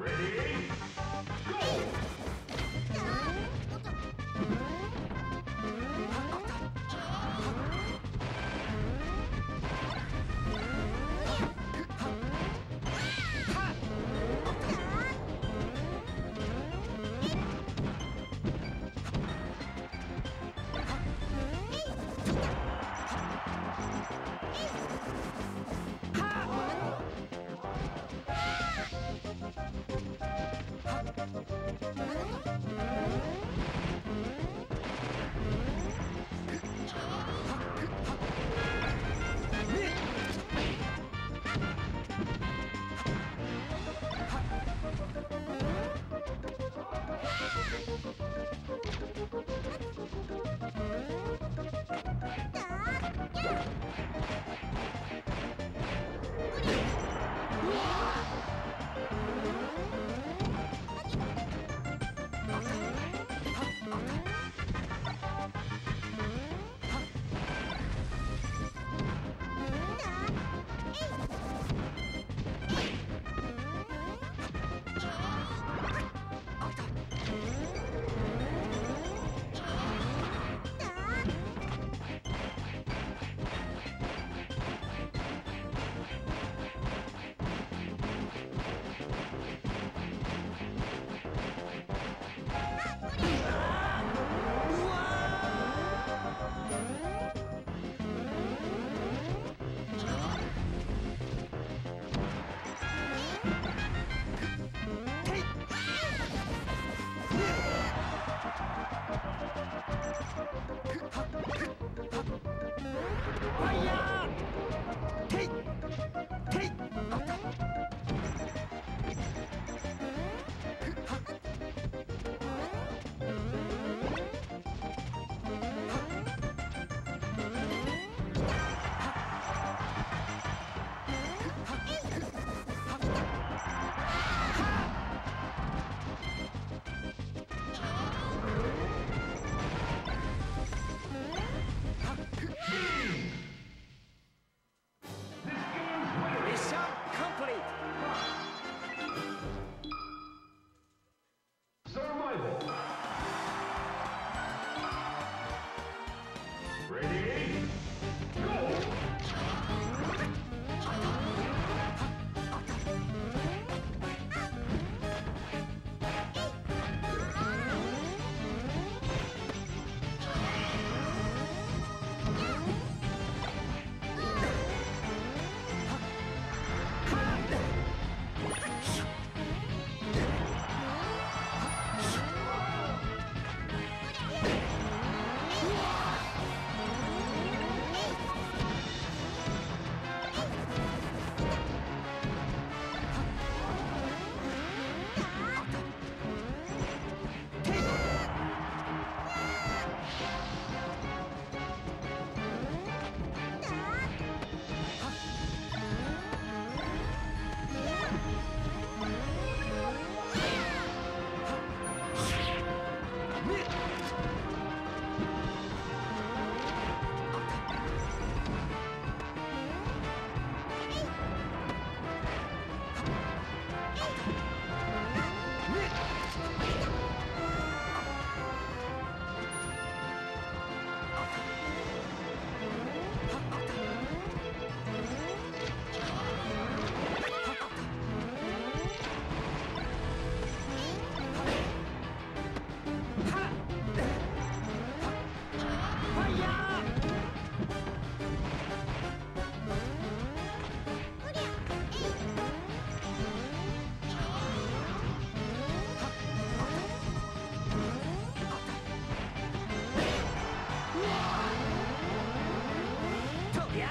Let's go. 两